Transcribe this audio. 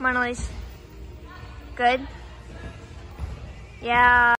Come. Good. Yeah.